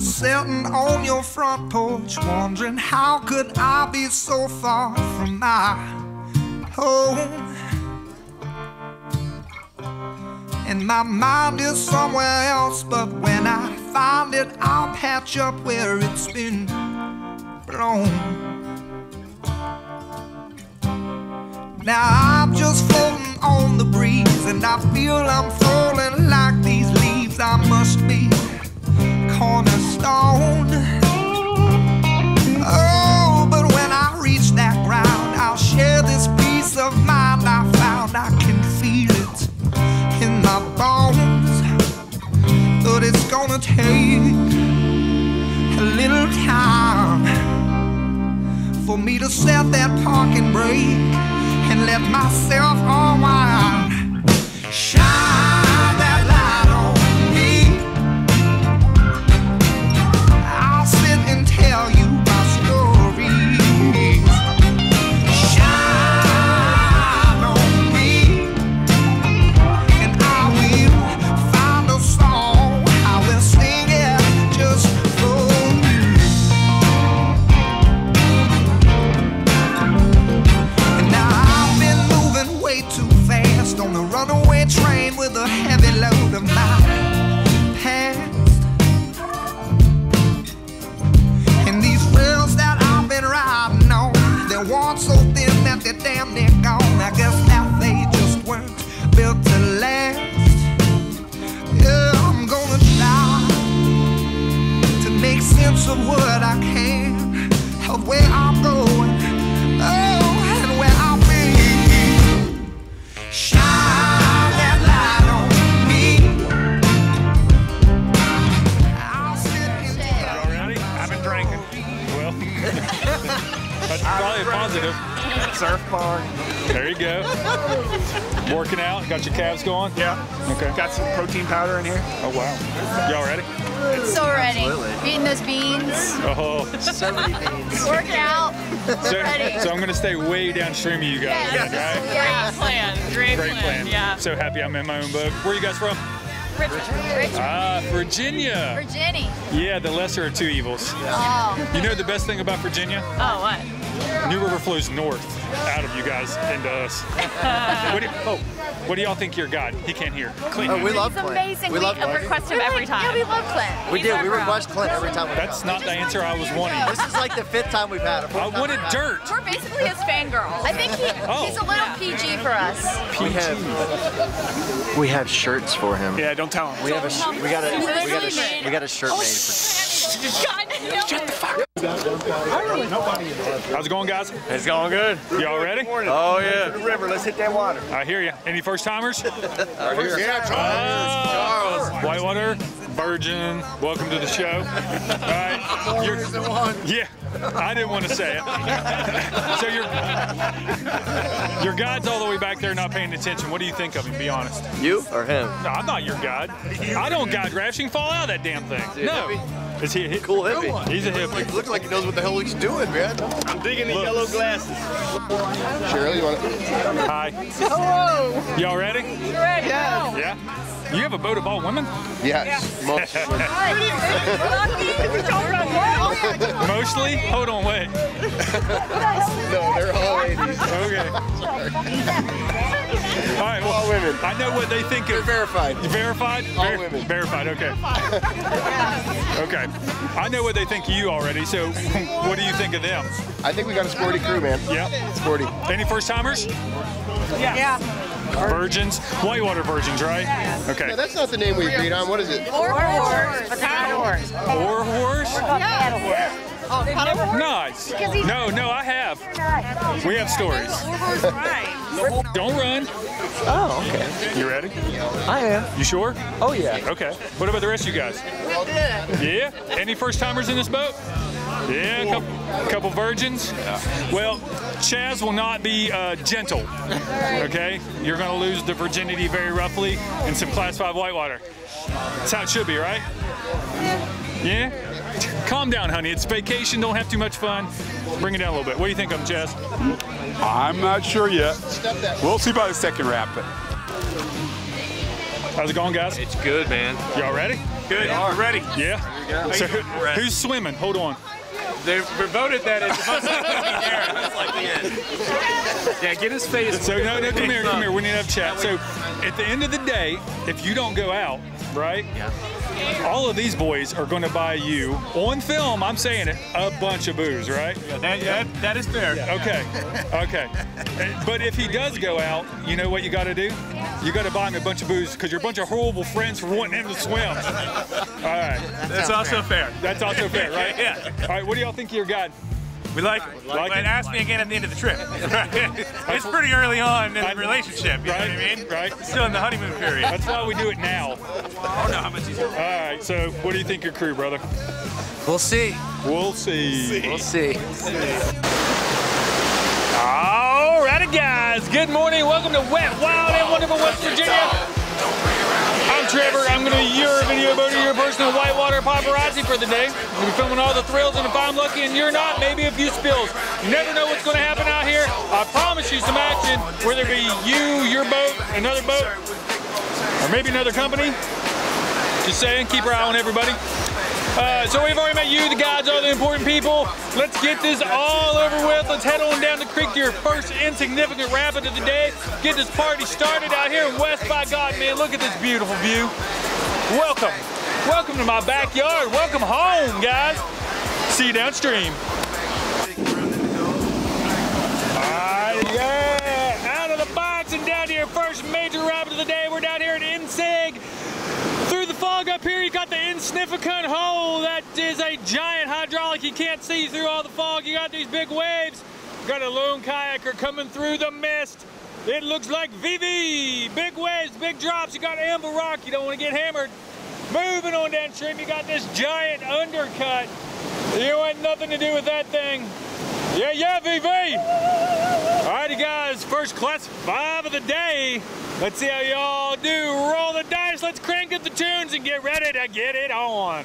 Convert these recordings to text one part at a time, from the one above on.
Sitting on your front porch, wondering how could I be so far from my home? And my mind is somewhere else, but when I find it, I'll patch up where it's been blown. Now I'm just floating on the breeze, and I feel I'm falling like these leaves. I must be gonna take a little time for me to set that parking brake and let myself unwind. Shine they're worn so thin that they're damn near gone. I guess that they just weren't built to last. Yeah, I'm gonna try to make sense of what I can, probably a positive. Surf bar. There you go. Working out, got your calves going? Yeah. Okay. Got some protein powder in here. Oh, wow. Y'all ready? So ready. Absolutely. Eating those beans, Oh, So many beans. working out. so, ready. so I'm going to stay way downstream of you guys, Yes. right? Yeah. plan. Great, Great plan. Yeah. So happy I'm in my own boat. Where are you guys from? Richmond. Ah, Virginia. Virginia. Yeah, the lesser of two evils. Oh. You know the best thing about Virginia? Oh, what? New River flows north out of you guys into us. what, do, oh, what do y'all think your God? He can't hear. Clint. Oh, we love It's Clint. amazing. We We, love Clint. request him every time. Yeah, we love Clint. We He's do. We bro. request Clint every time we That's come. not the answer I was wanting. This is like the fifth time we've had him. I wanted dirt. We're basically his fangirls. I think he, Oh. he's a little PG for us. We have we have shirts for him. Yeah, don't tell him. We have a sh- we got a we got a sh- we got a shirt made for. Shut the fuck How's it going, guys? It's going good. Y'all ready? Oh yeah. The river. Let's hit that water. I hear you. Any first timers? Yeah, Charles. Whitewater, Virgin, welcome to the show. All right. You're, yeah, I didn't want to say it. so your your guide's all the way back there not paying attention. What do you think of him? Be honest. You or him? No, I'm not your guide. I don't guide rafts. You can fall out of that damn thing. No. Is he a hip? Cool hippie. He's a hippie. Looks like he knows what the hell he's doing, man. I'm digging the Look. yellow glasses. Shirley, you want to? Hi. Hello. Y'all ready? ready. Yeah. You have a boat of all women? Yes. Most. Mostly? Hold on, wait. no, they're all ladies. Okay. All right, well, All women. I know what they think They're verified. Verified? All Ver- women. Verified, okay. okay. I know what they think of you already, so what do you think of them? I think we got a sporty crew, man. Yeah. Sporty. Any first timers? Yeah. Yeah. Virgins? Whitewater virgins, right? Okay. Yeah, that's not the name we agreed on. What is it? Or horse. Paddle horse. Or horse? Oh. Nice. No, no, I have. We have stories. Right. Don't run. Oh, okay. You ready? I am. You sure? Oh yeah. Okay. What about the rest of you guys? Yeah? Any first timers in this boat? Yeah, a couple, couple virgins. Well, Chaz will not be uh, gentle. Okay? You're going to lose the virginity very roughly in some class 5 whitewater. That's how it should be, right? Yeah? Calm down, honey. It's vacation. Don't have too much fun. Bring it down a little bit. What do you think of him, Chaz? I'm not sure yet. We'll see by the second wrap. But How's it going, guys? It's good, man. Y'all ready? Good. We're ready. Yeah? go. So who- who's swimming? Hold on. They were voted that it's supposed to be Yeah, get his face. So no, no, come here, come here. We need to have chat. So at the end of the day, if you don't go out, right? Yeah. All of these boys are going to buy you on film. I'm saying it, a bunch of booze, right? That, that, that is fair. Okay, okay. Uh, But if he does go out, you know what you got to do? You got to buy him a bunch of booze because you're a bunch of horrible friends for wanting him to swim. All right, That's also fair. that's also fair, right? Yeah. All right, what do y'all think of your guy? We like it. Like but it? ask me again at the end of the trip. it's pretty early on in the relationship, you right, know what I mean? right. Still in the honeymoon period. That's why we do it now. I don't know how much he's All right, so what do you think your crew, brother? We'll see. We'll see. We'll see. All righty, guys. Good morning. Welcome to Wet, Wild, and Wonderful West Virginia. Trevor. I'm going to your video boater, your personal whitewater paparazzi for the day. I'm going to be filming all the thrills, and if I'm lucky and you're not, maybe a few spills. You never know what's going to happen out here. I promise you some action, whether it be you, your boat, another boat, or maybe another company. Just saying, keep our eye on everybody. Uh, so we've already met you, the guides, all the important people. Let's get this all over with. Let's head on down the creek to your first insignificant rapid of the day. Get this party started out here in West by God, man. Look at this beautiful view. Welcome. Welcome to my backyard. Welcome home, guys. See you downstream. Up here, you got the insignificant hole. That is a giant hydraulic. You can't see through all the fog. You got these big waves. You got a lone kayaker coming through the mist. It looks like VV. Big waves, big drops. You got Amber Rock. You don't want to get hammered. Moving on downstream, you got this giant undercut. You want nothing to do with that thing. Yeah, yeah, VV. All righty, guys, first class five of the day. Let's see how y'all do. Roll the dice, let's crank up the tunes and get ready to get it on.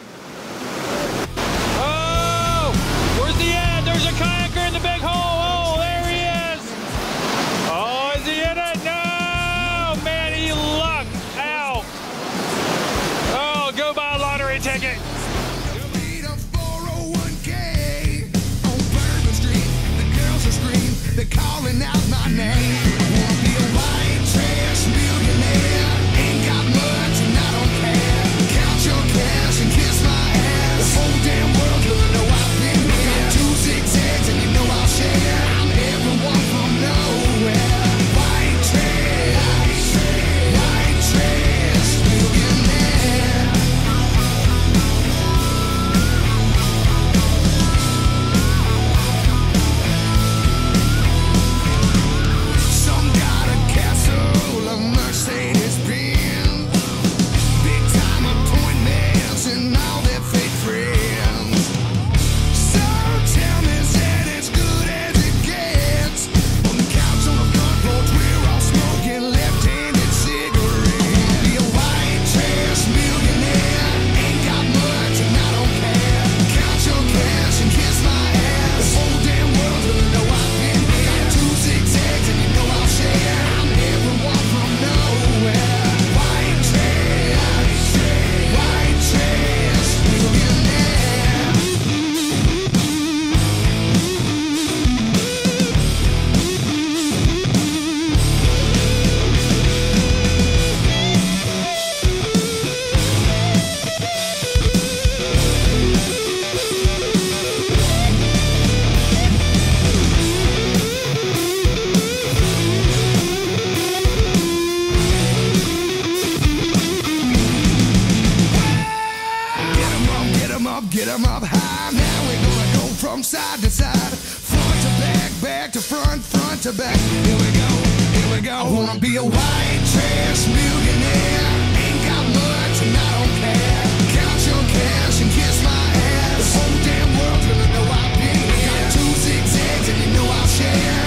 Get 'em up, get 'em up high. Now we're gonna go from side to side, front to back, back to front, front to back. Here we go, here we go. I wanna be a white trash millionaire. Ain't got much and I don't care. Count your cash and kiss my ass. The whole damn world's gonna know I've been here. Got two zigzags and you know I'll share.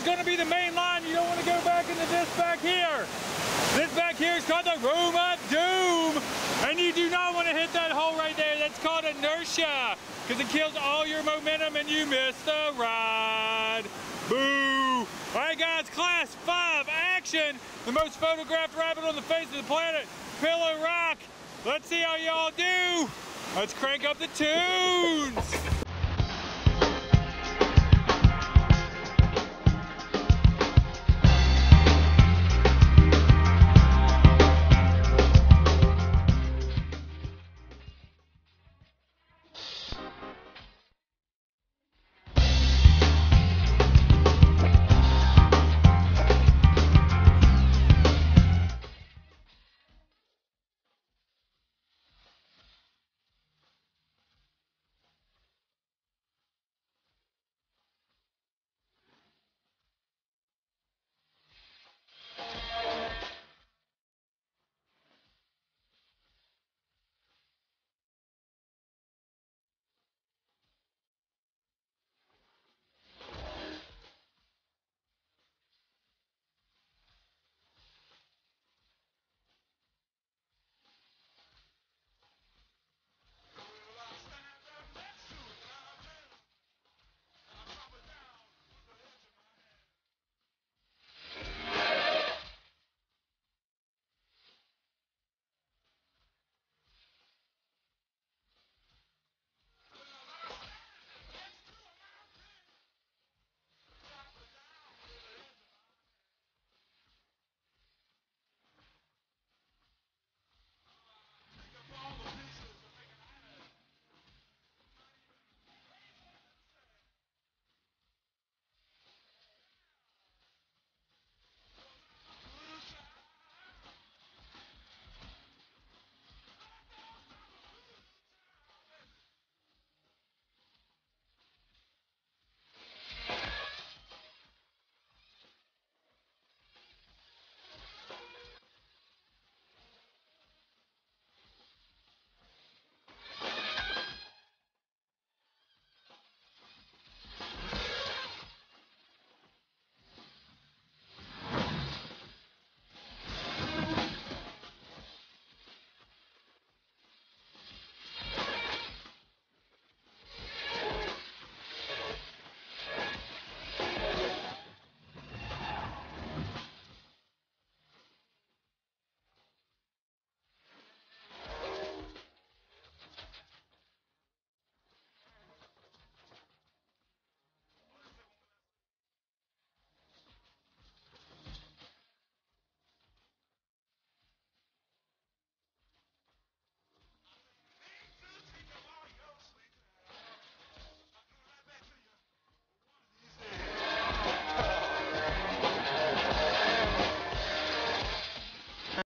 Is going to be the main line. You don't want to go back into this back here. This back here is called the Room of Doom. And you do not want to hit that hole right there. That's called inertia. Because it kills all your momentum and you miss the ride. Boo. All right, guys, class five, action. The most photographed rapid on the face of the planet, Pillow Rock. Let's see how y'all do. Let's crank up the tunes.